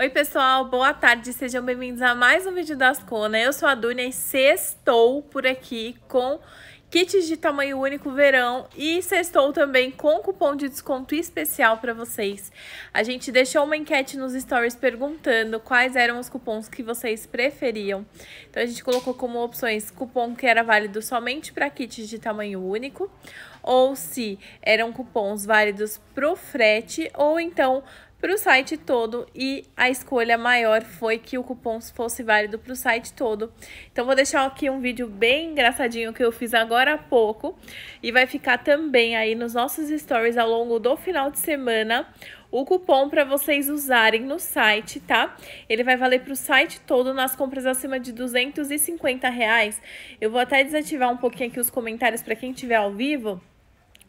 Oi, pessoal, boa tarde, sejam bem-vindos a mais um vídeo das Cona. Eu sou a Dunia e sextou por aqui com kits de tamanho único verão e sextou também com cupom de desconto especial para vocês. A gente deixou uma enquete nos stories perguntando quais eram os cupons que vocês preferiam. Então a gente colocou como opções cupom que era válido somente para kits de tamanho único, ou se eram cupons válidos pro frete, ou então para o site todo e a escolha maior foi que o cupom fosse válido para o site todo. Então, vou deixar aqui um vídeo bem engraçadinho que eu fiz agora há pouco e vai ficar também aí nos nossos stories ao longo do final de semana o cupom para vocês usarem no site, tá? Ele vai valer para o site todo nas compras acima de 250 reais. Eu vou até desativar um pouquinho aqui os comentários para quem estiver ao vivo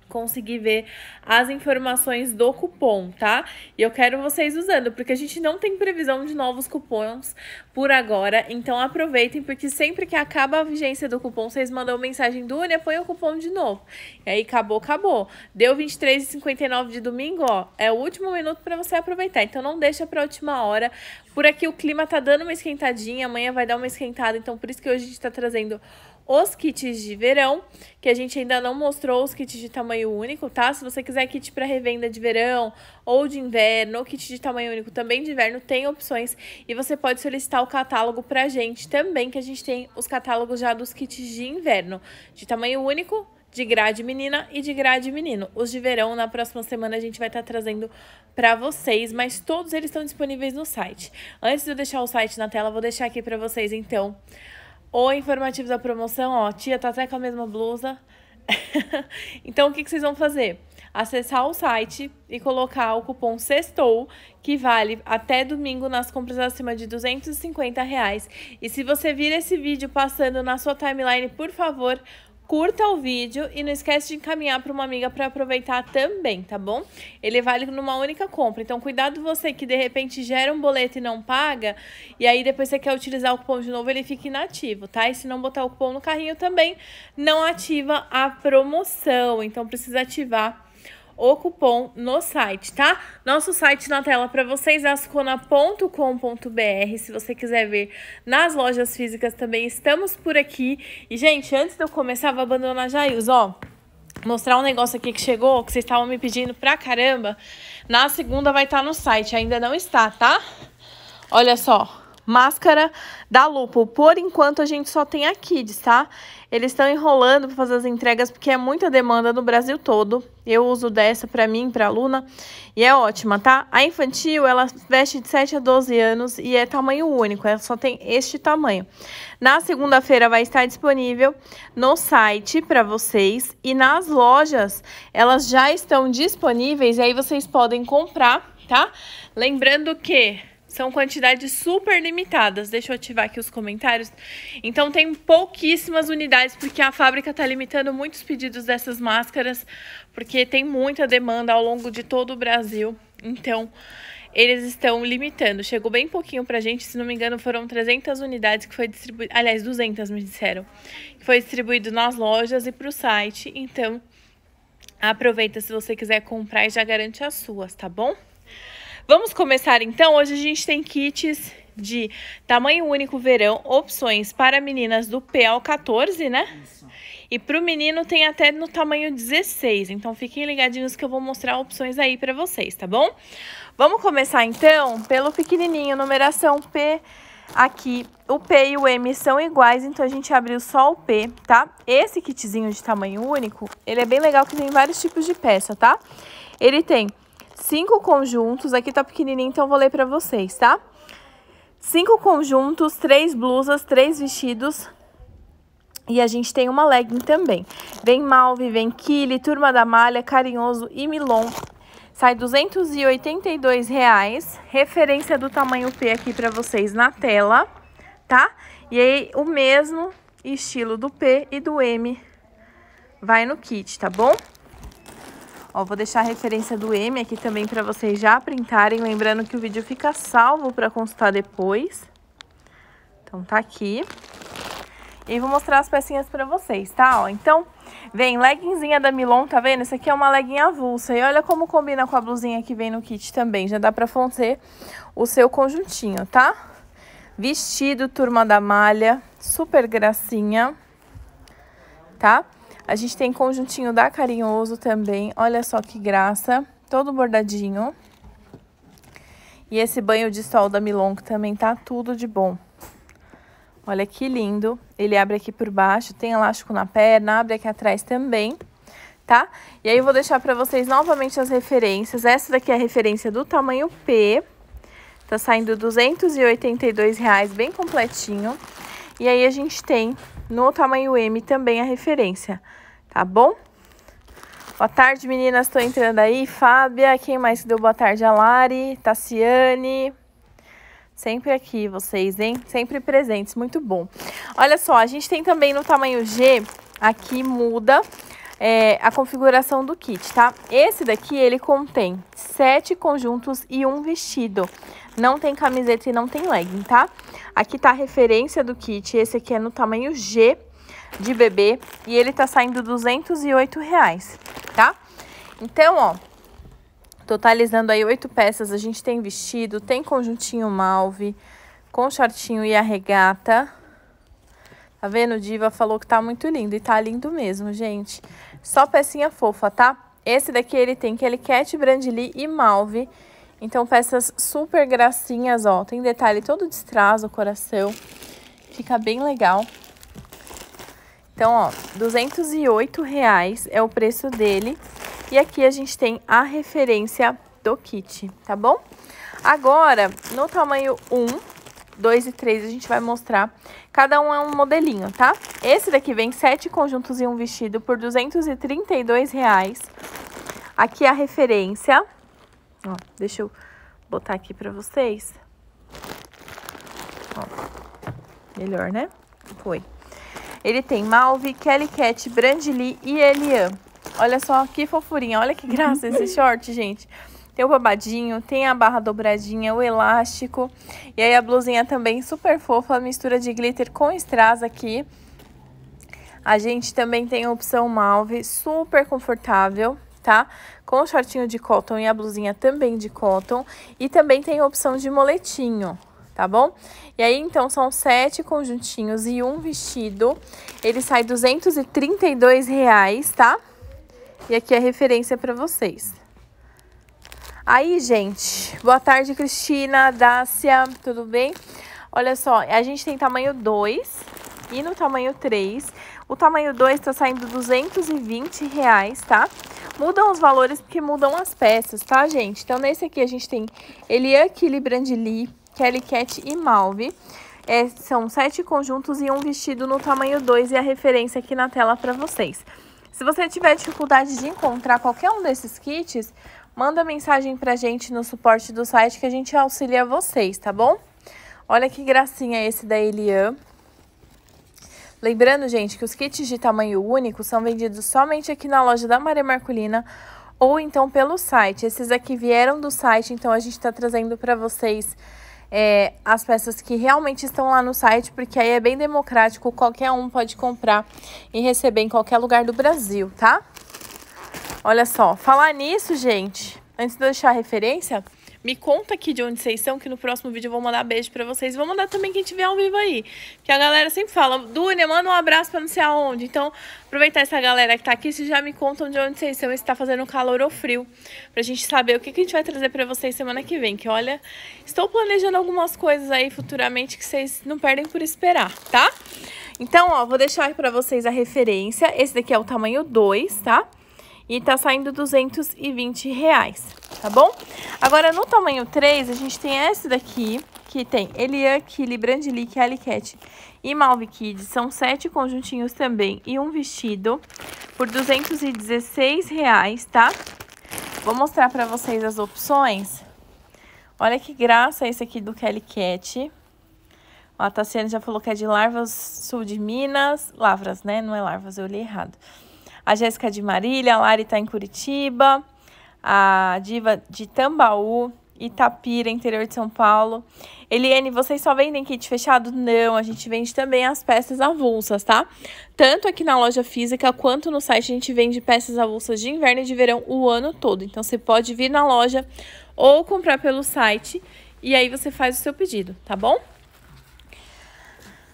conseguir ver as informações do cupom, tá? E eu quero vocês usando, porque a gente não tem previsão de novos cupons por agora, então aproveitem, porque sempre que acaba a vigência do cupom, vocês mandam mensagem do Unia, põe o cupom de novo. E aí acabou, acabou. Deu R$23,59 de domingo, ó, é o último minuto para você aproveitar, então não deixa para a última hora. Por aqui o clima tá dando uma esquentadinha, amanhã vai dar uma esquentada, então por isso que hoje a gente tá trazendo os kits de verão, que a gente ainda não mostrou os kits de tamanho único, tá? Se você quiser kit para revenda de verão ou de inverno, ou kit de tamanho único também de inverno, tem opções e você pode solicitar o catálogo pra gente também, que a gente tem os catálogos já dos kits de inverno, de tamanho único, de grade menina e de grade menino. Os de verão, na próxima semana, a gente vai estar tá trazendo para vocês, mas todos eles estão disponíveis no site. Antes de eu deixar o site na tela, vou deixar aqui para vocês, então, o informativo da promoção, ó, tia tá até com a mesma blusa. então, o que, que vocês vão fazer? Acessar o site e colocar o cupom SESTOU, que vale até domingo nas compras acima de 250 reais. E se você vir esse vídeo passando na sua timeline, por favor, curta o vídeo e não esquece de encaminhar para uma amiga para aproveitar também, tá bom? Ele vale numa única compra, então cuidado você que de repente gera um boleto e não paga, e aí depois você quer utilizar o cupom de novo, ele fica inativo, tá? E se não botar o cupom no carrinho também, não ativa a promoção, então precisa ativar o cupom no site, tá? Nosso site na tela para vocês, ascona.com.br. Se você quiser ver nas lojas físicas também, estamos por aqui. E, gente, antes de eu começar, vou abandonar Jails, ó. Mostrar um negócio aqui que chegou, que vocês estavam me pedindo pra caramba. Na segunda vai estar tá no site, ainda não está, tá? Olha só, máscara da Lupo. Por enquanto, a gente só tem a Kids, tá? Eles estão enrolando para fazer as entregas porque é muita demanda no Brasil todo. Eu uso dessa para mim, para Luna, e é ótima, tá? A infantil, ela veste de 7 a 12 anos e é tamanho único, ela só tem este tamanho. Na segunda-feira vai estar disponível no site para vocês e nas lojas elas já estão disponíveis e aí vocês podem comprar, tá? Lembrando que são quantidades super limitadas. Deixa eu ativar aqui os comentários. Então tem pouquíssimas unidades, porque a fábrica está limitando muitos pedidos dessas máscaras, porque tem muita demanda ao longo de todo o Brasil. Então, eles estão limitando. Chegou bem pouquinho pra gente, se não me engano, foram 300 unidades que foi distribuído, aliás, 200 me disseram, que foi distribuído nas lojas e pro site. Então, aproveita se você quiser comprar e já garante as suas, tá bom? Vamos começar então. Hoje a gente tem kits de tamanho único verão, opções para meninas do P ao 14, né? Isso. E para o menino tem até no tamanho 16. Então fiquem ligadinhos que eu vou mostrar opções aí para vocês, tá bom? Vamos começar então pelo pequenininho, numeração P. Aqui o P e o M são iguais, então a gente abriu só o P, tá? Esse kitzinho de tamanho único, ele é bem legal que tem vários tipos de peça, tá? Ele tem cinco conjuntos. Aqui tá pequenininho, então vou ler pra vocês, tá? Cinco conjuntos, três blusas, três vestidos. E a gente tem uma legging também. Vem Malve, vem Kili, Turma da Malha, Carinhoso e Milon. Sai 282 reais. Referência do tamanho P aqui pra vocês na tela, tá? E aí, o mesmo estilo do P e do M vai no kit, tá bom? Ó, vou deixar a referência do M aqui também para vocês já printarem, lembrando que o vídeo fica salvo para consultar depois. Então, tá aqui. E vou mostrar as pecinhas pra vocês, tá? Ó, então, vem leggingzinha da Milon, tá vendo? Essa aqui é uma legging avulsa. E olha como combina com a blusinha que vem no kit também. Já dá pra fazer o seu conjuntinho, tá? Vestido Turma da Malha, super gracinha, tá? A gente tem conjuntinho da Carinhoso também, olha só que graça, todo bordadinho. E esse banho de sol da Milon também tá tudo de bom. Olha que lindo. Ele abre aqui por baixo, tem elástico na perna, abre aqui atrás também, tá? E aí eu vou deixar pra vocês novamente as referências. Essa daqui é a referência do tamanho P. Tá saindo R$ reais, bem completinho. E aí a gente tem no tamanho M também a referência, tá bom? Boa tarde, meninas. Estou entrando aí. Fábia, quem mais deu boa tarde? A Lari, Tassiane. Sempre aqui vocês, hein? Sempre presentes, muito bom. Olha só, a gente tem também no tamanho G, aqui muda é, a configuração do kit, tá? Esse daqui, ele contém sete conjuntos e um vestido. Não tem camiseta e não tem legging, tá? Aqui tá a referência do kit, esse aqui é no tamanho G de bebê e ele tá saindo 208 reais, tá? Então, ó, totalizando aí oito peças, a gente tem vestido, tem conjuntinho malve, com shortinho e a regata. Tá vendo? Diva falou que tá muito lindo e tá lindo mesmo, gente. Só pecinha fofa, tá? Esse daqui ele tem Kelly Cat, Brandly e Malve. Então, peças super gracinhas, ó. Tem detalhe todo de strass, o coração. Fica bem legal. Então, ó, 208 reais é o preço dele. E aqui a gente tem a referência do kit, tá bom? Agora, no tamanho 1, 2 e 3, a gente vai mostrar. Cada um é um modelinho, tá? Esse daqui vem sete conjuntos e um vestido por 232 reais. Aqui é a referência. Ó, deixa eu botar aqui pra vocês. Ó, melhor, né? Foi. Ele tem Malve, Kelly Cat, Brandly e Elian. Olha só que fofurinha, olha que graça esse short, gente. Tem o babadinho, tem a barra dobradinha, o elástico. E aí a blusinha também super fofa, mistura de glitter com strass aqui. A gente também tem a opção malve, super confortável, tá? Com o shortinho de cotton e a blusinha também de cotton. E também tem a opção de moletinho, tá bom? E aí, então, são sete conjuntinhos e um vestido. Ele sai 232 reais, tá? E aqui é a referência para vocês. Aí, gente, boa tarde, Cristina, Dácia, tudo bem? Olha só, a gente tem tamanho 2 e no tamanho 3. O tamanho 2 tá saindo 220 reais, tá? Mudam os valores porque mudam as peças, tá, gente? Então, nesse aqui a gente tem Elian Kili Brandly, Kelly Cat e Malve. É, são sete conjuntos e um vestido no tamanho 2 e a referência aqui na tela para vocês. Se você tiver dificuldade de encontrar qualquer um desses kits, manda mensagem pra gente no suporte do site que a gente auxilia vocês, tá bom? Olha que gracinha esse da Elian. Lembrando, gente, que os kits de tamanho único são vendidos somente aqui na loja da Maria Marculina ou então pelo site. Esses aqui vieram do site, então a gente está trazendo para vocês é, as peças que realmente estão lá no site, porque aí é bem democrático, qualquer um pode comprar e receber em qualquer lugar do Brasil, tá? Olha só, falar nisso, gente, antes de deixar a referência, me conta aqui de onde vocês são, que no próximo vídeo eu vou mandar beijo pra vocês. Vou mandar também quem tiver ao vivo aí. Que a galera sempre fala, Dunia, manda um abraço pra não sei aonde. Então, aproveitar essa galera que tá aqui, vocês já me contam de onde vocês são, se tá fazendo calor ou frio. Pra gente saber o que, que a gente vai trazer pra vocês semana que vem. Que olha, estou planejando algumas coisas aí futuramente que vocês não perdem por esperar, tá? Então, ó, vou deixar aí pra vocês a referência. Esse daqui é o tamanho 2, tá? E tá saindo 220 reais, tá bom? Agora, no tamanho 3, a gente tem esse daqui, que tem Elian, Kili, Kelly Cat e Malve Kids. São sete conjuntinhos também e um vestido por 216 reais, tá? Vou mostrar pra vocês as opções. Olha que graça esse aqui do Kelly Cat. a Tassiane já falou que é de Larvas Sul de Minas. Lavras, né? Não é Larvas, eu li errado a Jéssica de Marília, a Lari está em Curitiba, a Diva de Tambaú Itapira, interior de São Paulo. Eliane, vocês só vendem kit fechado? Não, a gente vende também as peças avulsas, tá? Tanto aqui na loja física quanto no site a gente vende peças avulsas de inverno e de verão o ano todo. Então você pode vir na loja ou comprar pelo site e aí você faz o seu pedido, tá bom?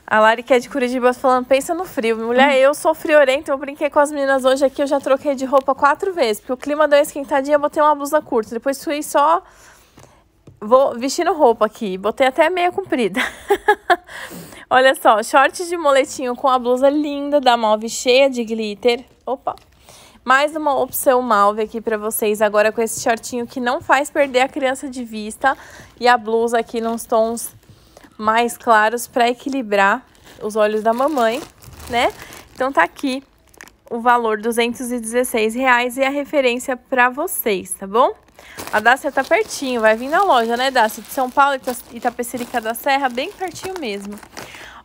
A Lari que é de Curitiba falando, pensa no frio. Mulher, eu sou friorenta, eu brinquei com as meninas hoje aqui, eu já troquei de roupa quatro vezes, porque o clima deu esquentadinha, eu botei uma blusa curta. Depois fui só Vou vestindo roupa aqui. Botei até meia comprida. Olha só, short de moletinho com a blusa linda da Malve, cheia de glitter. Opa! Mais uma opção Malve aqui pra vocês, agora com esse shortinho que não faz perder a criança de vista. E a blusa aqui nos tons mais claros pra equilibrar os olhos da mamãe, né? Então tá aqui o valor, 216 reais, e a referência pra vocês, tá bom? A Dácia tá pertinho, vai vir na loja, né, Dácia? De São Paulo, Itapecerica da Serra, bem pertinho mesmo.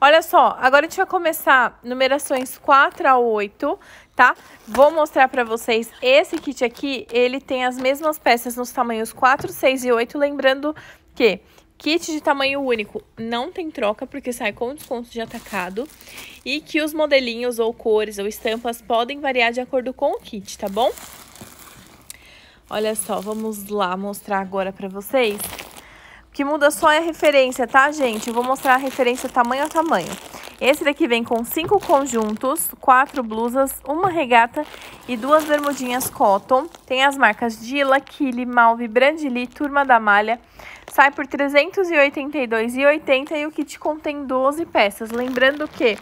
Olha só, agora a gente vai começar numerações 4 a 8, tá? Vou mostrar pra vocês, esse kit aqui, ele tem as mesmas peças nos tamanhos 4, 6 e 8, lembrando que kit de tamanho único não tem troca, porque sai com desconto de atacado, e que os modelinhos ou cores ou estampas podem variar de acordo com o kit, tá bom? Olha só, vamos lá mostrar agora pra vocês. O que muda só é a referência, tá, gente? Eu vou mostrar a referência tamanho a tamanho. Esse daqui vem com cinco conjuntos, quatro blusas, uma regata e duas bermudinhas cotton. Tem as marcas Dila, Kili, Malve, Brandili, Turma da Malha. Sai por R$ 382,80 e o kit contém 12 peças. Lembrando que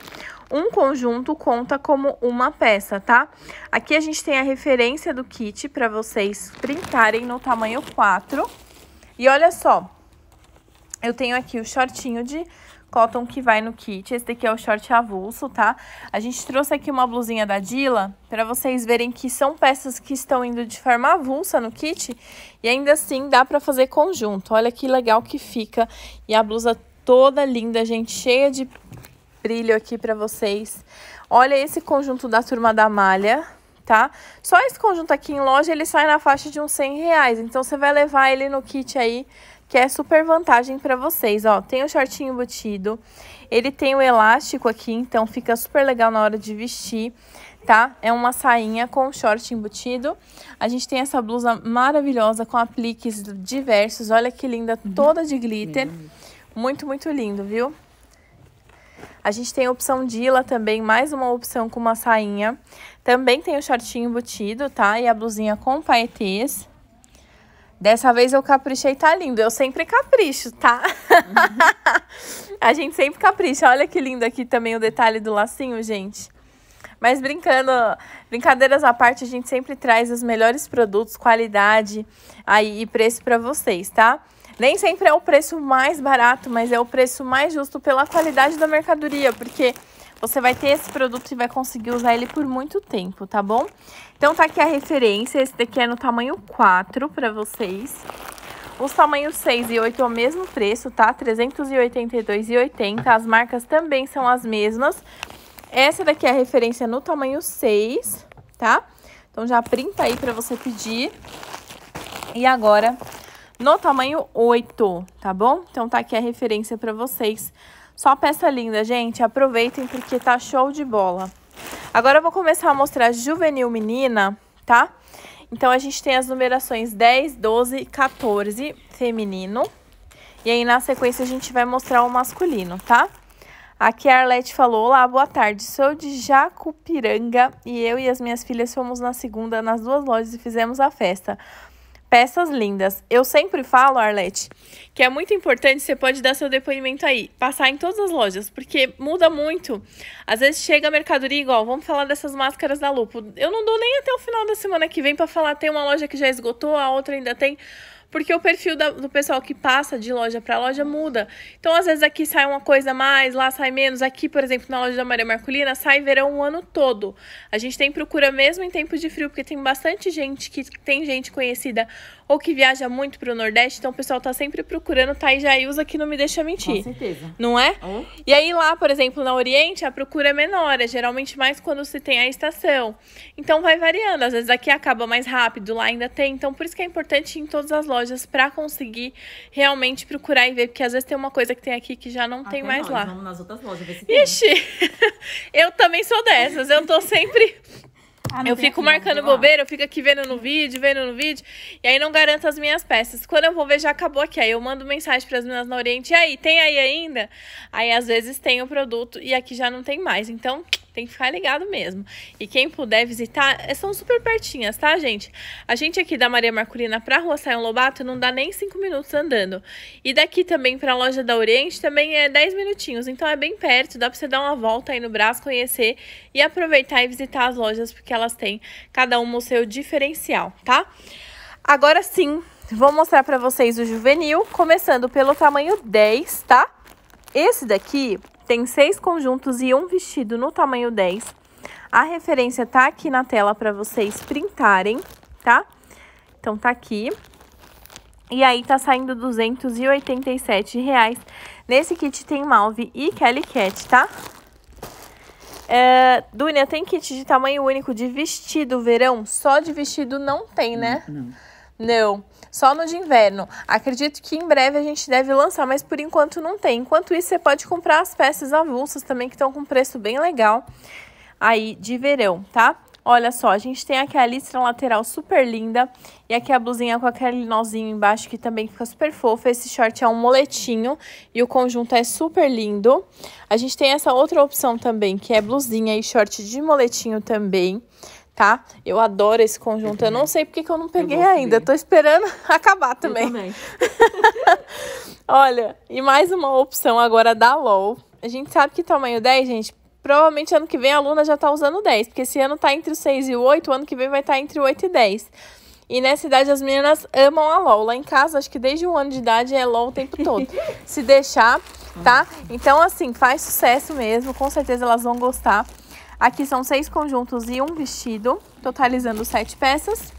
um conjunto conta como uma peça, tá? Aqui a gente tem a referência do kit para vocês printarem no tamanho 4. E olha só, eu tenho aqui o shortinho de cotton que vai no kit. Esse daqui é o short avulso, tá? A gente trouxe aqui uma blusinha da Dila para vocês verem que são peças que estão indo de forma avulsa no kit e ainda assim dá para fazer conjunto. Olha que legal que fica e a blusa toda linda, gente, cheia de brilho aqui pra vocês. Olha esse conjunto da Turma da Malha, tá? Só esse conjunto aqui em loja, ele sai na faixa de uns 100 reais. Então, você vai levar ele no kit aí, que é super vantagem pra vocês, ó. Tem o shortinho embutido, ele tem o elástico aqui, então fica super legal na hora de vestir, tá? É uma sainha com short embutido. A gente tem essa blusa maravilhosa com apliques diversos. Olha que linda, toda de glitter. Muito, muito lindo, viu? A gente tem a opção Dila também, mais uma opção com uma sainha. Também tem o shortinho embutido, tá? E a blusinha com paetês. Dessa vez eu caprichei, tá lindo. Eu sempre capricho, tá? Uhum. a gente sempre capricha. Olha que lindo aqui também o detalhe do lacinho, gente. Mas brincando, brincadeiras à parte, a gente sempre traz os melhores produtos, qualidade aí e preço para vocês, tá? Nem sempre é o preço mais barato, mas é o preço mais justo pela qualidade da mercadoria, porque você vai ter esse produto e vai conseguir usar ele por muito tempo, tá bom? Então tá aqui a referência, esse daqui é no tamanho 4 para vocês. Os tamanhos 6 e 8 é o mesmo preço, tá? R$ 382,80. As marcas também são as mesmas. Essa daqui é a referência no tamanho 6, tá? Então já printa aí para você pedir. E agora no tamanho 8, tá bom? Então tá aqui a referência para vocês. Só peça linda, gente. Aproveitem porque tá show de bola. Agora eu vou começar a mostrar juvenil menina, tá? Então a gente tem as numerações 10, 12, 14 feminino. E aí na sequência a gente vai mostrar o masculino, tá? Aqui a Arlete falou, olá, boa tarde, sou de Jacupiranga e eu e as minhas filhas fomos na segunda nas duas lojas e fizemos a festa peças lindas. Eu sempre falo, Arlete, que é muito importante, você pode dar seu depoimento aí, passar em todas as lojas, porque muda muito. Às vezes chega a mercadoria igual, vamos falar dessas máscaras da Lupo. Eu não dou nem até o final da semana que vem para falar, tem uma loja que já esgotou, a outra ainda tem porque o perfil da, do pessoal que passa de loja para loja muda. Então, às vezes aqui sai uma coisa mais, lá sai menos. Aqui, por exemplo, na loja da Maria Marculina, sai verão o ano todo. A gente tem procura mesmo em tempo de frio, porque tem bastante gente que tem gente conhecida ou que viaja muito pro Nordeste, então o pessoal tá sempre procurando Taijaiusa que não me deixa mentir. Com certeza. Não é? Oh. E aí lá, por exemplo, na Oriente, a procura é menor, é geralmente mais quando se tem a estação. Então vai variando, às vezes aqui acaba mais rápido, lá ainda tem. Então por isso que é importante ir em todas as lojas para conseguir realmente procurar e ver, porque às vezes tem uma coisa que tem aqui que já não tem Até mais nós, lá. Vamos nas outras lojas ver se tem. Ixi, eu também sou dessas. Eu tô sempre. Ah, Eu fico marcando bobeira, eu fico aqui vendo no vídeo, vendo no vídeo, e aí não garanto as minhas peças. Quando eu vou ver, já acabou aqui. Aí eu mando mensagem para as meninas na Oriente, e aí, tem aí ainda? Aí às vezes tem o produto e aqui já não tem mais. Então, tem que ficar ligado mesmo. E quem puder visitar, é- são super pertinhas, tá, gente? A gente aqui da Maria Marculina pra Rua Saião Lobato não dá nem 5 minutos andando. E daqui também pra loja da Oriente também é 10 minutinhos. Então é bem perto, dá pra você dar uma volta aí no braço, conhecer e aproveitar e visitar as lojas, porque elas têm cada uma o seu diferencial, tá? Agora sim, vou mostrar pra vocês o juvenil, começando pelo tamanho 10, tá? Esse daqui tem seis conjuntos e um vestido no tamanho 10. A referência tá aqui na tela para vocês printarem, tá? Então tá aqui. E aí tá saindo 287 reais. Nesse kit tem Malve e Kelly Cat, tá? É, Dunia, tem kit de tamanho único de vestido verão? Só de vestido não tem, né? Não. Não, só no de inverno. Acredito que em breve a gente deve lançar, mas por enquanto não tem. Enquanto isso, você pode comprar as peças avulsas também, que estão com preço bem legal aí de verão, tá? Olha só, a gente tem aqui a listra lateral super linda e aqui a blusinha com aquele nozinho embaixo que também fica super fofa. Esse short é um moletinho e o conjunto é super lindo. A gente tem essa outra opção também, que é blusinha e short de moletinho também, tá? Eu adoro esse conjunto. Eu não sei porque que eu não peguei gosto ainda. Tô esperando acabar Eu também. também. Olha, e mais uma opção agora da LOL. A gente sabe que tamanho 10, gente, provavelmente ano que vem a aluna já tá usando 10, porque esse ano tá entre o 6 e o 8, o ano que vem vai estar tá entre o 8 e 10. E nessa idade as meninas amam a LOL. Lá em casa, acho que desde um ano de idade é LOL o tempo todo. Se deixar, tá? Então, assim, faz sucesso mesmo. Com certeza elas vão gostar. Aqui são seis conjuntos e um vestido, totalizando sete peças.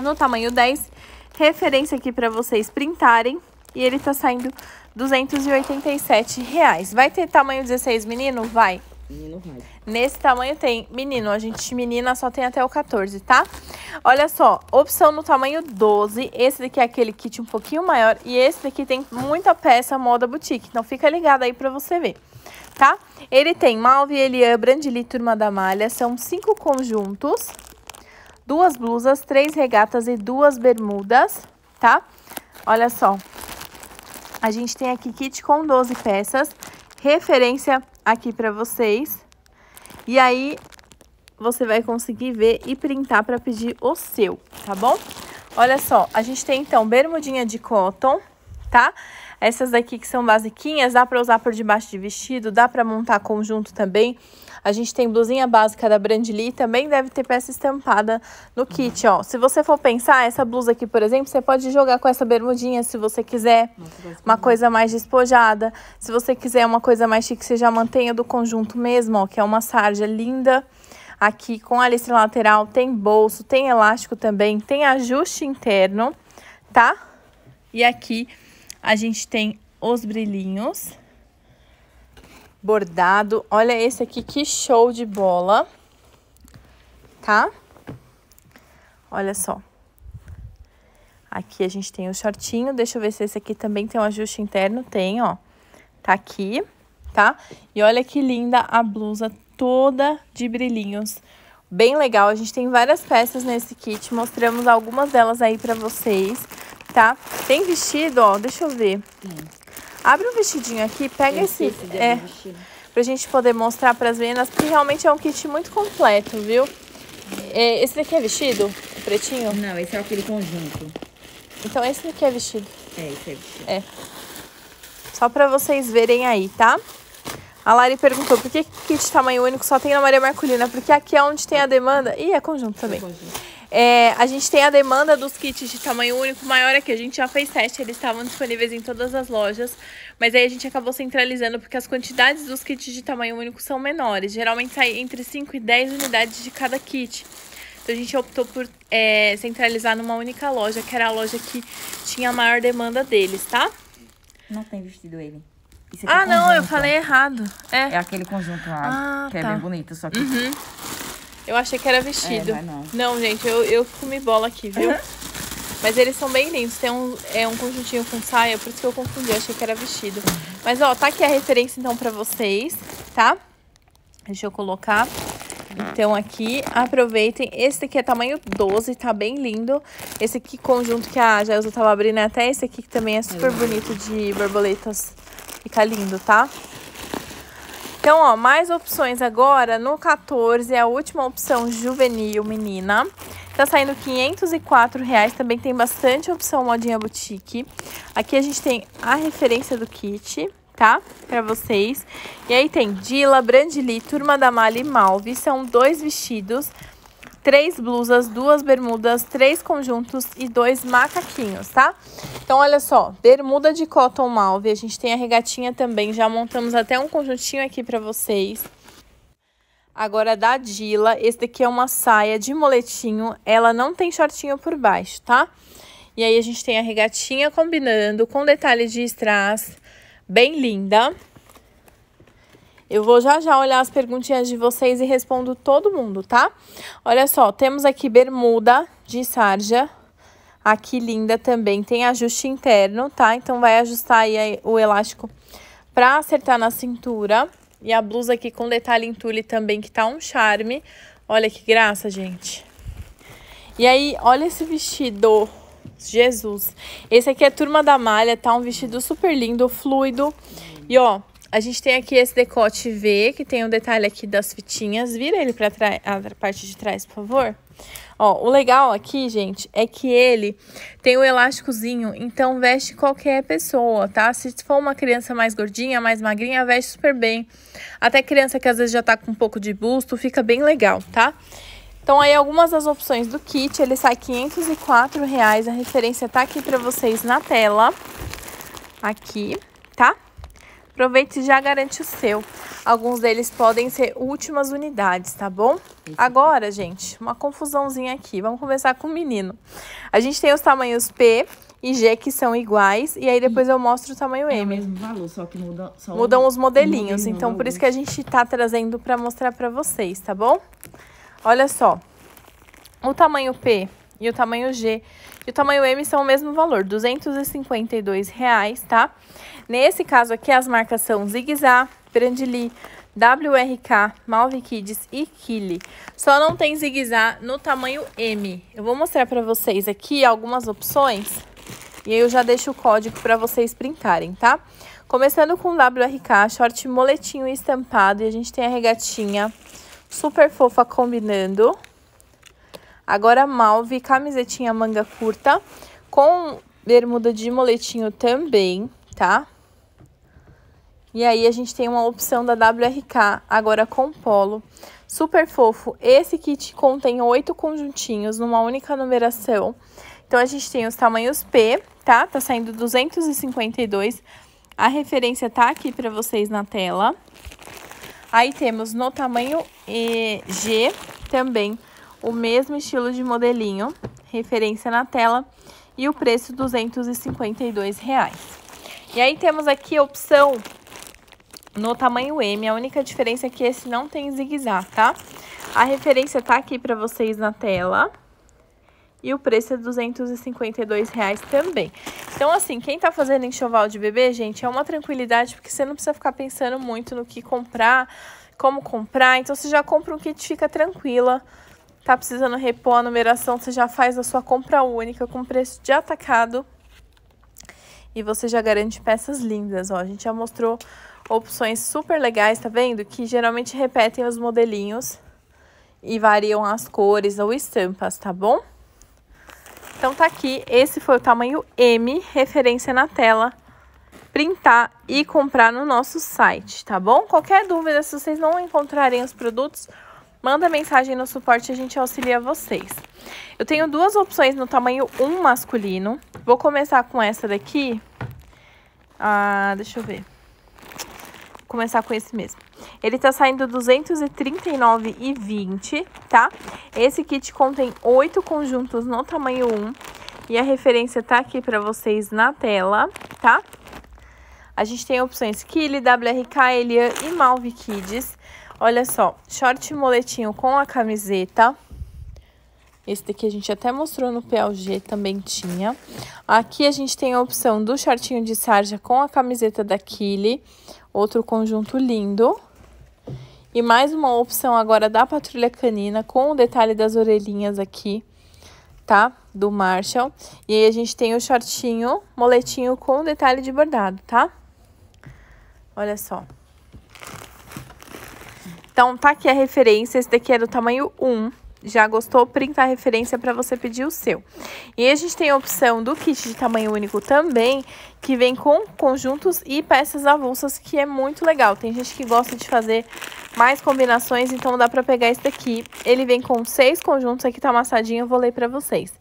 No tamanho 10. Referência aqui para vocês printarem. E ele tá saindo 287 reais. Vai ter tamanho 16, menino? Vai. Menino vai. Nesse tamanho tem menino, a gente menina só tem até o 14, tá? Olha só, opção no tamanho 12, esse daqui é aquele kit um pouquinho maior e esse daqui tem muita peça moda boutique, então fica ligado aí pra você ver, tá? Ele tem Malve, Elian, Brandili, Turma da Malha, são cinco conjuntos, duas blusas, três regatas e duas bermudas, tá? Olha só, a gente tem aqui kit com 12 peças, referência aqui pra vocês. E aí, você vai conseguir ver e printar para pedir o seu, tá bom? Olha só, a gente tem então bermudinha de cotton, tá? Essas daqui que são basiquinhas, dá para usar por debaixo de vestido, dá para montar conjunto também. A gente tem blusinha básica da Brandly, também deve ter peça estampada no kit, ó. Se você for pensar, essa blusa aqui, por exemplo, você pode jogar com essa bermudinha se você quiser. Uma coisa mais despojada. Se você quiser uma coisa mais chique, você já mantenha do conjunto mesmo, ó, que é uma sarja linda. Aqui com a listra lateral, tem bolso, tem elástico também, tem ajuste interno, tá? E aqui a gente tem os brilhinhos. Bordado. Olha esse aqui, que show de bola. Tá? Olha só. Aqui a gente tem o shortinho. Deixa eu ver se esse aqui também tem um ajuste interno. Tem, ó. Tá aqui, tá? E olha que linda a blusa toda de brilhinhos. Bem legal. A gente tem várias peças nesse kit. Mostramos algumas delas aí pra vocês, tá? Tem vestido, ó. Deixa eu ver. Tem. Abre o vestidinho aqui, pega esse... Esse é, pra gente poder mostrar pras meninas, porque realmente é um kit muito completo, viu? É, esse daqui é vestido? O pretinho? Não, esse é aquele conjunto. Então esse daqui é vestido. É, esse é vestido. É. Só pra vocês verem aí, tá? A Lari perguntou por que kit tamanho único só tem na Maria Marculina? Porque aqui é onde tem a demanda. Ih, é conjunto também. Conjunto. É, a gente tem a demanda dos kits de tamanho único maior aqui. A gente já fez teste, eles estavam disponíveis em todas as lojas. Mas aí a gente acabou centralizando porque as quantidades dos kits de tamanho único são menores. Geralmente sai entre 5 e 10 unidades de cada kit. Então a gente optou por é, centralizar numa única loja, que era a loja que tinha a maior demanda deles, tá? Não tem vestido ele. Aqui Ah, é não, eu falei errado. É, É aquele conjunto lá, Ah, que é tá. bem bonito, só que... eu achei que era vestido. É, não é não. gente, eu, eu comi bola aqui, viu? Mas eles são bem lindos. Tem um, é um conjuntinho com saia, por isso que eu confundi, achei que era vestido. Mas, ó, tá aqui a referência, então, pra vocês, tá? Deixa eu colocar. Então, aqui, aproveitem. Esse aqui é tamanho 12, tá bem lindo. Esse aqui, conjunto que a Jailza tava abrindo, é até esse aqui que também é super bonito de borboletas. Fica lindo, tá? Então, ó, mais opções agora. No 14, a última opção juvenil menina. Tá saindo 504 reais. Também tem bastante opção modinha boutique. Aqui a gente tem a referência do kit, tá? Pra vocês. E aí tem Dila, Brandili, Turma da Mali e Malve. São dois vestidos, três blusas, duas bermudas, três conjuntos e dois macaquinhos, tá? Então, olha só, bermuda de cotton malve, a gente tem a regatinha também, já montamos até um conjuntinho aqui pra vocês. Agora, da Dila, esse daqui é uma saia de moletinho, ela não tem shortinho por baixo, tá? E aí, a gente tem a regatinha combinando com detalhe de strass, bem linda. Eu vou já já olhar as perguntinhas de vocês e respondo todo mundo, tá? Olha só, temos aqui bermuda de sarja. Aqui linda também, tem ajuste interno, tá? Então vai ajustar aí o elástico pra acertar na cintura. E a blusa aqui com detalhe em tule também, que tá um charme. Olha que graça, gente. E aí, olha esse vestido. Jesus. Esse aqui é Turma da Malha, tá? Um vestido super lindo, fluido. E ó, a gente tem aqui esse decote V, que tem o detalhe aqui das fitinhas. Vira ele trás, a parte de trás, por favor. Ó, o legal aqui, gente, é que ele tem o elásticozinho, então veste qualquer pessoa, tá? Se for uma criança mais gordinha, mais magrinha, veste super bem. Até criança que às vezes já tá com um pouco de busto, fica bem legal, tá? Então, aí, algumas das opções do kit, ele sai 504 reais. A referência tá aqui pra vocês na tela. Aqui, tá? Aproveite e já garante o seu. Alguns deles podem ser últimas unidades, tá bom? Agora, gente, uma confusãozinha aqui. Vamos começar com o menino. A gente tem os tamanhos P e G que são iguais. E aí, depois eu mostro o tamanho É o M. mesmo valor, só que muda só Mudam os modelinhos, o modelinho, então por isso que a gente tá trazendo pra mostrar pra vocês, tá bom? Olha só, o tamanho P e o tamanho G e o tamanho M são o mesmo valor, 252 reais, tá? Nesse caso aqui, as marcas são Zig Zag, Brandly, WRK, Malve Kids e Kili. Só não tem Zig Zag no tamanho M. Eu vou mostrar pra vocês aqui algumas opções e aí eu já deixo o código para vocês printarem, tá? Começando com WRK, short moletinho estampado. E a gente tem a regatinha super fofa combinando. Agora malve, camisetinha manga curta. Com bermuda de moletinho também, tá? E aí a gente tem uma opção da WRK, agora com polo. Super fofo. Esse kit contém oito conjuntinhos numa única numeração. Então, a gente tem os tamanhos P, tá? Tá saindo 252. A referência tá aqui pra vocês na tela. Aí temos no tamanho eh, G também o mesmo estilo de modelinho. Referência na tela. E o preço 252 reais. E aí temos aqui a opção no tamanho M. A única diferença é que esse não tem zigue-zague, tá? A referência tá aqui pra vocês na tela. E o preço é 252 reais também. Então, assim, quem tá fazendo enxoval de bebê, gente, é uma tranquilidade, porque você não precisa ficar pensando muito no que comprar, como comprar. Então, você já compra um kit, fica tranquila. Tá precisando repor a numeração, você já faz a sua compra única com preço de atacado. E você já garante peças lindas, ó. A gente já mostrou opções super legais, tá vendo? Que geralmente repetem os modelinhos e variam as cores ou estampas, tá bom? Então tá aqui, esse foi o tamanho M, referência na tela. Printar e comprar no nosso site, tá bom? Qualquer dúvida, se vocês não encontrarem os produtos, manda mensagem no suporte a gente auxilia vocês. Eu tenho duas opções no tamanho 1 masculino. Vou começar com essa daqui. Ah, deixa eu ver. começar com esse mesmo. Ele tá saindo R$ 239,20, tá? Esse kit contém oito conjuntos no tamanho 1 e a referência tá aqui para vocês na tela, tá? A gente tem opções Kili, WRK, Elian e Malve Kids. Olha só, short moletinho com a camiseta. Esse daqui a gente até mostrou no PLG, também tinha. Aqui a gente tem a opção do shortinho de sarja com a camiseta da Kili. Outro conjunto lindo. E mais uma opção agora da Patrulha Canina com o detalhe das orelhinhas aqui, tá? Do Marshall. E aí a gente tem o shortinho, moletinho com detalhe de bordado, tá? Olha só. Então, tá aqui a referência. Esse daqui é do tamanho 1. Já gostou? Printa a referência para você pedir o seu. E a gente tem a opção do kit de tamanho único também, que vem com conjuntos e peças avulsas, que é muito legal. Tem gente que gosta de fazer mais combinações, então dá para pegar esse daqui. Ele vem com seis conjuntos, aqui tá amassadinho, eu vou ler para vocês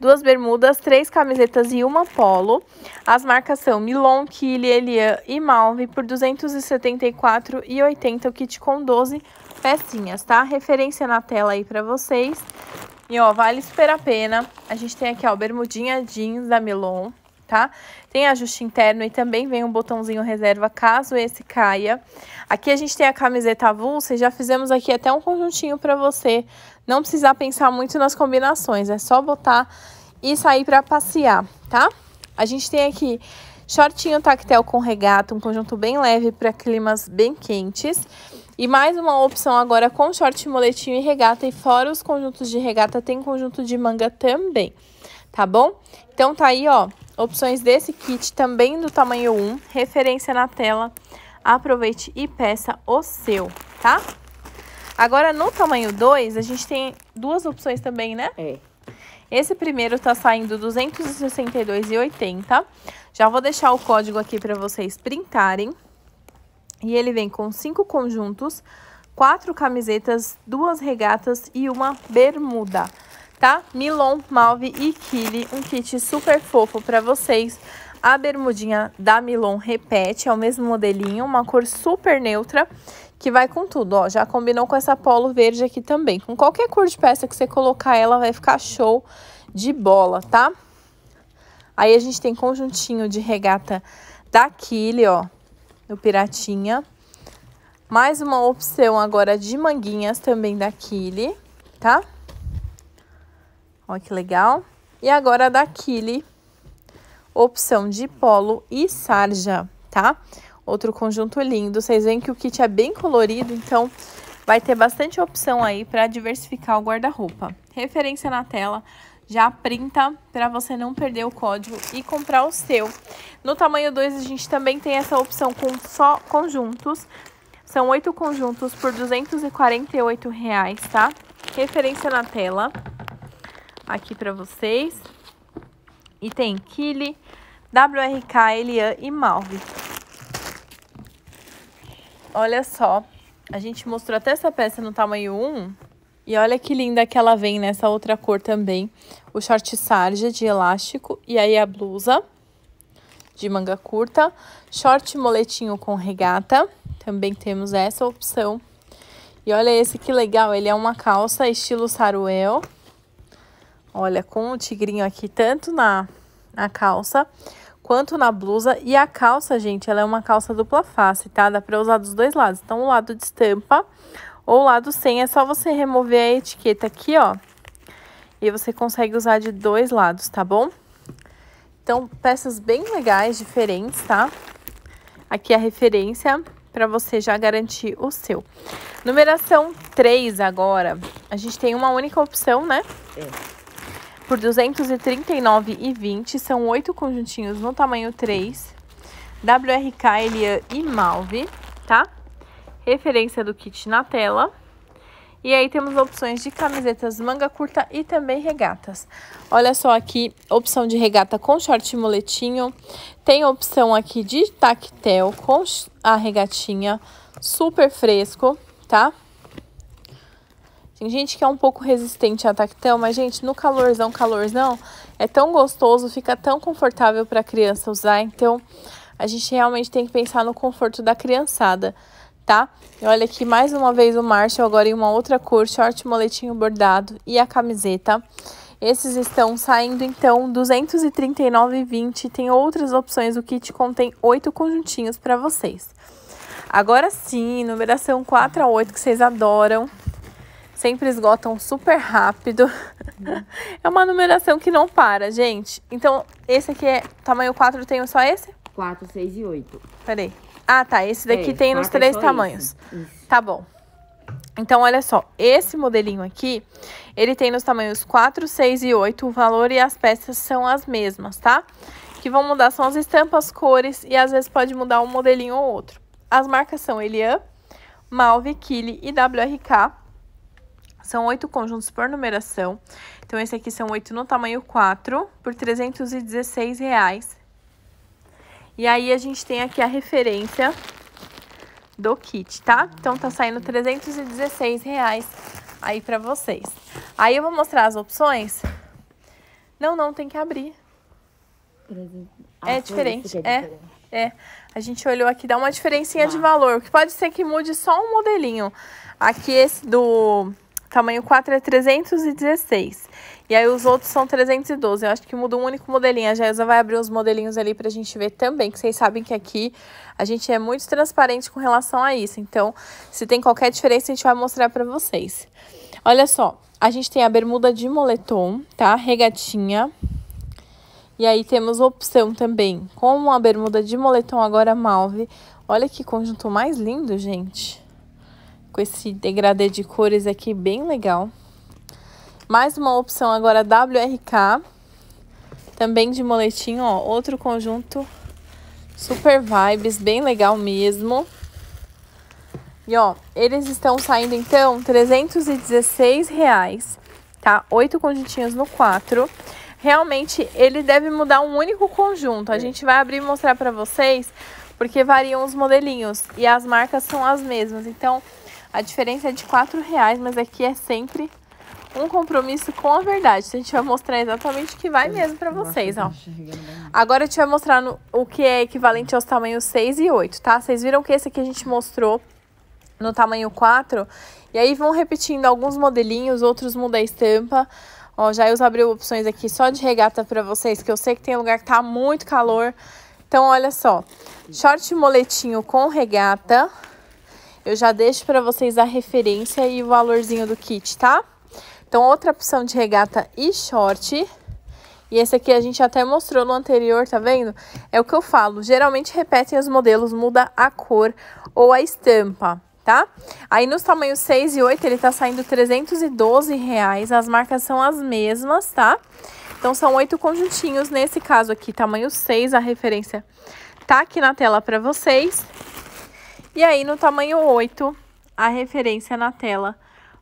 duas bermudas, três camisetas e uma polo. As marcas são Milon, Kili, Elian e Malve por R$ 274,80 o kit com 12 pecinhas, tá? Referência na tela aí pra vocês. E, ó, vale super a pena. A gente tem aqui, ó, bermudinha jeans da Milon, tá? Tem ajuste interno e também vem um botãozinho reserva caso esse caia. Aqui a gente tem a camiseta avulsa e já fizemos aqui até um conjuntinho pra você não precisar pensar muito nas combinações. É só botar e sair pra passear, tá? A gente tem aqui shortinho tactel com regata, um conjunto bem leve para climas bem quentes. E mais uma opção agora com short moletinho e regata. E fora os conjuntos de regata, tem conjunto de manga também, tá bom? Então tá aí, ó, opções desse kit também do tamanho 1, referência na tela. Aproveite e peça o seu, tá? Agora, no tamanho 2, a gente tem duas opções também, né? É. Esse primeiro tá saindo R$ 262,80. Já vou deixar o código aqui para vocês printarem. E ele vem com cinco conjuntos, quatro camisetas, duas regatas e uma bermuda, tá? Milon, Malve e Kili, um kit super fofo para vocês. A bermudinha da Milon repete, é o mesmo modelinho, uma cor super neutra, que vai com tudo, ó. Já combinou com essa polo verde aqui também. Com qualquer cor de peça que você colocar ela, vai ficar show de bola, tá? Aí a gente tem conjuntinho de regata da Kili, ó, do Piratinha. Mais uma opção agora de manguinhas também da Kili, tá? Olha que legal. E agora da Kili, opção de polo e sarja, tá? Outro conjunto lindo. Vocês veem que o kit é bem colorido, então vai ter bastante opção aí para diversificar o guarda-roupa. Referência na tela já printa para você não perder o código e comprar o seu. No tamanho 2 a gente também tem essa opção com só conjuntos. São oito conjuntos por 248 reais, tá? Referência na tela aqui para vocês. E tem Kili, WRK, Elian e Malve. Olha só, a gente mostrou até essa peça no tamanho 1, e olha que linda que ela vem nessa outra cor também. O short sarja de elástico e aí a blusa de manga curta. Short moletinho com regata. Também temos essa opção. E olha esse que legal, ele é uma calça estilo saruel. Olha, com o tigrinho aqui tanto na, na calça quanto na blusa. E a calça, gente, ela é uma calça dupla face, tá? Dá pra usar dos dois lados. Então, o lado de estampa ou lado sem, é só você remover a etiqueta aqui, ó. E você consegue usar de dois lados, tá bom? Então, peças bem legais, diferentes, tá? Aqui a referência para você já garantir o seu. Numeração 3 agora. A gente tem uma única opção, né? É. Por R$ 239,20. São oito conjuntinhos no tamanho 3. WRK, Elian e Malve, tá? referência do kit na tela. E aí temos opções de camisetas manga curta e também regatas. Olha só aqui, opção de regata com short e moletinho. Tem opção aqui de tactel com a regatinha, super fresco, tá? Tem gente que é um pouco resistente a tactel, mas gente, no calorzão, calorzão, é tão gostoso, fica tão confortável para criança usar. Então, a gente realmente tem que pensar no conforto da criançada, tá? E olha aqui mais uma vez o Marshall, agora em uma outra cor, short moletinho bordado e a camiseta. Esses estão saindo, então, R$ 239,20. Tem outras opções, o kit contém oito conjuntinhos para vocês. Agora sim, numeração 4 a 8, que vocês adoram. Sempre esgotam super rápido. Uhum. É uma numeração que não para, gente. Então, esse aqui é tamanho 4, tem só esse? 4, 6 e 8. Peraí. Ah, tá. Esse daqui é, tem nos três é tamanhos. Tá bom. Então, olha só. Esse modelinho aqui, ele tem nos tamanhos 4, 6 e 8. O valor e as peças são as mesmas, tá? Que vão mudar são as estampas, cores e às vezes pode mudar um modelinho ou outro. As marcas são Elian, Malve, Kili e WRK. São oito conjuntos por numeração. Então, esse aqui são oito no tamanho 4, por 316 reais. E aí, a gente tem aqui a referência do kit, tá? Então, tá saindo 316 reais aí pra vocês. Aí, eu vou mostrar as opções. Não, não, tem que abrir. Ah, é diferente, é, é, é. A gente olhou aqui, dá uma diferencinha de valor, que pode ser que mude só um modelinho. Aqui, esse do Tamanho 4 é 316. E aí os outros são 312. Eu acho que muda um único modelinho. A Jailza vai abrir os modelinhos ali pra gente ver também. Que vocês sabem que aqui a gente é muito transparente com relação a isso. Então, se tem qualquer diferença, a gente vai mostrar pra vocês. Olha só. A gente tem a bermuda de moletom, tá? Regatinha. E aí temos opção também com a bermuda de moletom agora malve. Olha que conjunto mais lindo, gente com esse degradê de cores aqui bem legal. Mais uma opção agora WRK, também de moletinho, ó, outro conjunto super vibes, bem legal mesmo. E ó, eles estão saindo então 316 reais, tá? Oito conjuntinhos no 4. Realmente, ele deve mudar um único conjunto. A gente vai abrir e mostrar pra vocês, porque variam os modelinhos e as marcas são as mesmas. Então, a diferença é de 4 reais, mas aqui é sempre um compromisso com a verdade. Então, a gente vai mostrar exatamente o que vai mesmo para vocês, ó. Agora a gente vai mostrar no, o que é equivalente aos tamanhos 6 e 8, tá? Vocês viram que esse aqui a gente mostrou no tamanho 4. E aí vão repetindo alguns modelinhos, outros muda a estampa. Ó, já eu abriu opções aqui só de regata para vocês, que eu sei que tem lugar que tá muito calor. Então, olha só. Short moletinho com regata, eu já deixo para vocês a referência e o valorzinho do kit, tá? Então, outra opção de regata e short. E esse aqui a gente até mostrou no anterior, tá vendo? É o que eu falo, geralmente repetem os modelos, muda a cor ou a estampa, tá? Aí nos tamanhos 6 e 8 ele tá saindo 312 reais, as marcas são as mesmas, tá? Então são oito conjuntinhos, nesse caso aqui, tamanho 6, a referência tá aqui na tela para vocês. E aí, no tamanho 8, a referência na tela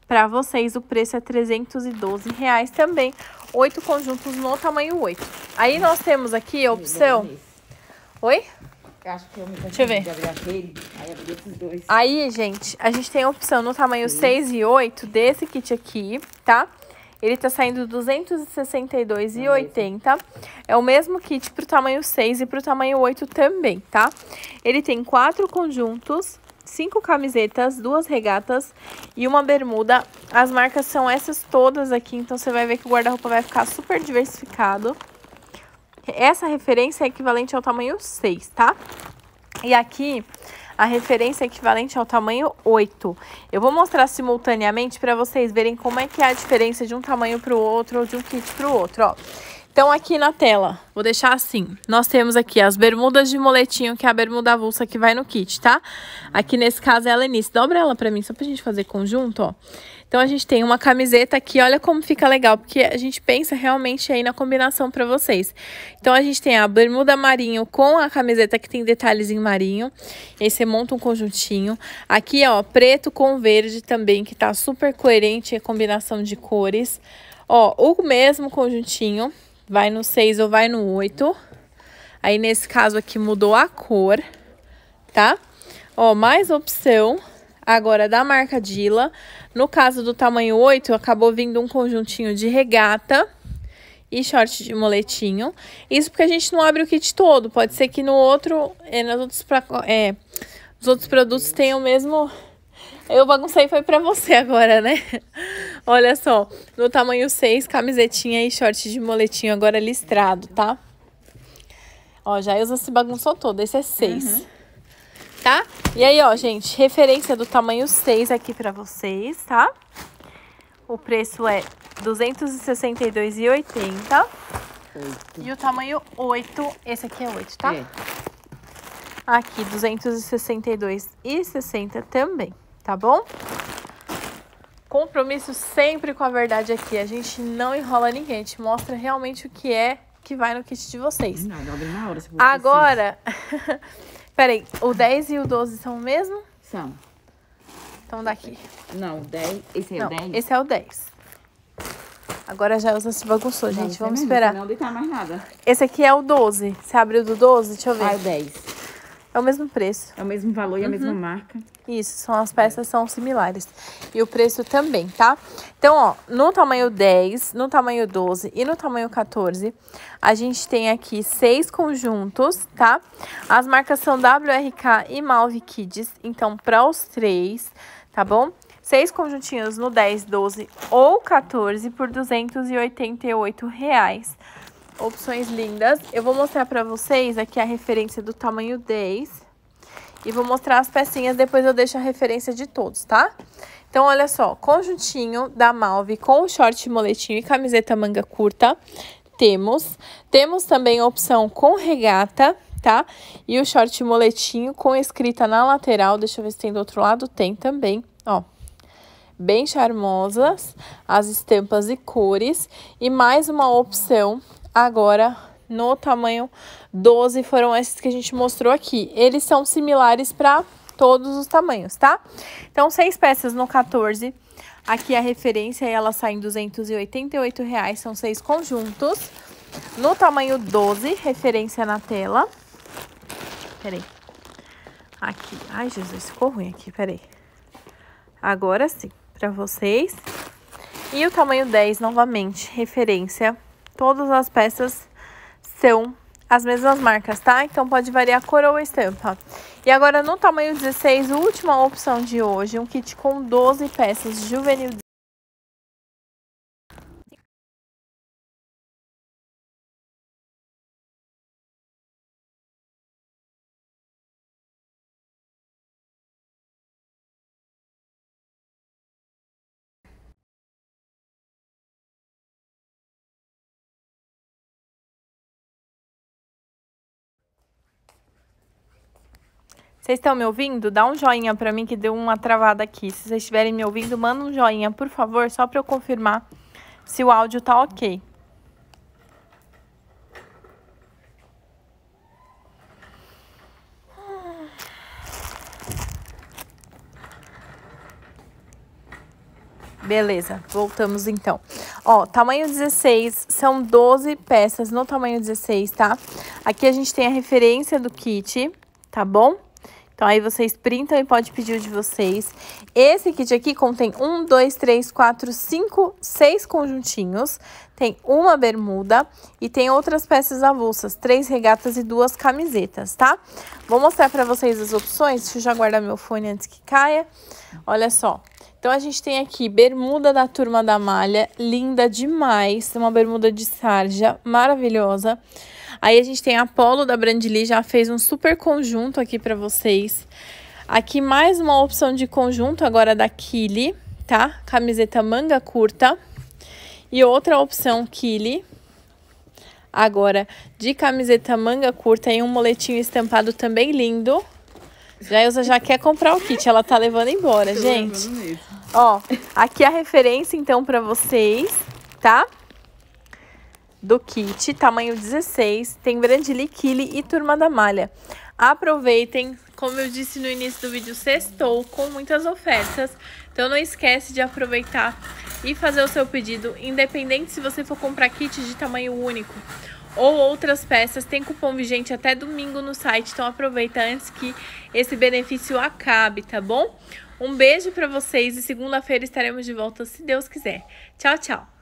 para vocês, o preço é 312 reais também. Oito conjuntos no tamanho 8. Aí nós temos aqui a opção... Oi? Acho que eu me Deixa eu ver. Aí, gente, a gente tem a opção no tamanho Sim. 6 e 8 desse kit aqui, tá? Ele tá saindo R$ 262,80. É o mesmo kit pro tamanho 6 e pro tamanho 8 também, tá? Ele tem quatro conjuntos, cinco camisetas, duas regatas e uma bermuda. As marcas são essas todas aqui, então você vai ver que o guarda-roupa vai ficar super diversificado. Essa referência é equivalente ao tamanho 6, tá? E aqui a referência é equivalente ao tamanho 8. Eu vou mostrar simultaneamente para vocês verem como é que é a diferença de um tamanho para o outro ou de um kit para o outro, ó. Então, aqui na tela, vou deixar assim. Nós temos aqui as bermudas de moletinho, que é a bermuda avulsa que vai no kit, tá? Aqui nesse caso é a Lenice. Dobra ela pra mim, só pra gente fazer conjunto, ó. Então, a gente tem uma camiseta aqui, olha como fica legal, porque a gente pensa realmente aí na combinação pra vocês. Então, a gente tem a bermuda marinho com a camiseta que tem detalhes em marinho. E aí, você monta um conjuntinho. Aqui, ó, preto com verde também, que tá super coerente a combinação de cores. Ó, o mesmo conjuntinho vai no 6 ou vai no 8. Aí, nesse caso aqui, mudou a cor, tá? Ó, mais opção, agora da marca Dila. No caso do tamanho 8, acabou vindo um conjuntinho de regata e short de moletinho. Isso porque a gente não abre o kit todo. Pode ser que no outro, é, nos outros, pra, é, os outros produtos tenham o mesmo... Eu baguncei foi pra você agora, né? Olha só, no tamanho 6, camisetinha e short de moletinho agora listrado, tá? Ó, já Ilza se bagunçou todo, esse é 6. Uhum. Tá? E aí, ó, gente, referência do tamanho 6 aqui pra vocês, tá? O preço é R$ 262,80. E o tamanho 8, esse aqui é 8, tá? É. Aqui, R$ 262,60 também, tá bom? Compromisso sempre com a verdade aqui. A gente não enrola ninguém, a gente mostra realmente o que é que vai no kit de vocês. Não, não na hora. Se Agora, peraí, o 10 e o 12 são o mesmo? São. Então daqui. Não, 10, esse é não, o 10? esse é o 10. Agora já usa se bagunçou, gente. Vamos é esperar. Não deitar mais nada. Esse aqui é o 12. Você abriu do 12? Deixa eu ver. Ah, é o 10. É o mesmo preço. É o mesmo valor e a mesma uhum. marca. Isso, são as peças são similares. E o preço também, tá? Então, ó, no tamanho 10, no tamanho 12 e no tamanho 14, a gente tem aqui seis conjuntos, tá? As marcas são WRK e Malve Kids, então para os três, tá bom? Seis conjuntinhos no 10, 12 ou 14 por 288 reais opções lindas. Eu vou mostrar pra vocês aqui a referência do tamanho 10. E vou mostrar as pecinhas, depois eu deixo a referência de todos, tá? Então, olha só, conjuntinho da Malve com short moletinho e camiseta manga curta, temos. Temos também a opção com regata, tá? E o short moletinho com escrita na lateral, deixa eu ver se tem do outro lado, tem também, ó. Bem charmosas, as estampas e cores. E mais uma opção Agora, no tamanho 12, foram esses que a gente mostrou aqui. Eles são similares para todos os tamanhos, tá? Então, seis peças no 14. Aqui a referência, ela sai em 288 reais, são seis conjuntos. No tamanho 12, referência na tela. Peraí. Aqui. Ai, Jesus, ficou ruim aqui, peraí. Agora sim, para vocês. E o tamanho 10, novamente, referência Todas as peças são as mesmas marcas, tá? Então pode variar a cor ou a estampa. E agora no tamanho 16, última opção de hoje, um kit com 12 peças juvenil Vocês estão me ouvindo? Dá um joinha pra mim que deu uma travada aqui. Se vocês estiverem me ouvindo, manda um joinha, por favor, só pra eu confirmar se o áudio tá ok. Beleza, voltamos então. Ó, tamanho 16, são 12 peças no tamanho 16, tá? Aqui a gente tem a referência do kit, tá bom? Então, aí vocês printam e pode pedir o de vocês. Esse kit aqui contém um, dois, três, quatro, cinco, seis conjuntinhos. Tem uma bermuda e tem outras peças avulsas, três regatas e duas camisetas, tá? Vou mostrar pra vocês as opções. Deixa eu já guardar meu fone antes que caia. Olha só. Então, a gente tem aqui bermuda da Turma da Malha, linda demais. Uma bermuda de sarja, maravilhosa. Aí a gente tem a Polo da Brandly, já fez um super conjunto aqui para vocês. Aqui mais uma opção de conjunto agora da Kili, tá? Camiseta manga curta. E outra opção Kili, agora de camiseta manga curta e um moletinho estampado também lindo. Já Elza já quer comprar o kit, ela tá levando embora, Tô gente. Levando Ó, aqui a referência então para vocês, tá? Do kit, tamanho 16, tem Brandly, Kili e Turma da Malha. Aproveitem, como eu disse no início do vídeo, sextou com muitas ofertas, então não esquece de aproveitar e fazer o seu pedido, independente se você for comprar kit de tamanho único ou outras peças, tem cupom vigente até domingo no site, então aproveita antes que esse benefício acabe, tá bom? Um beijo para vocês e segunda-feira estaremos de volta, se Deus quiser. Tchau, tchau!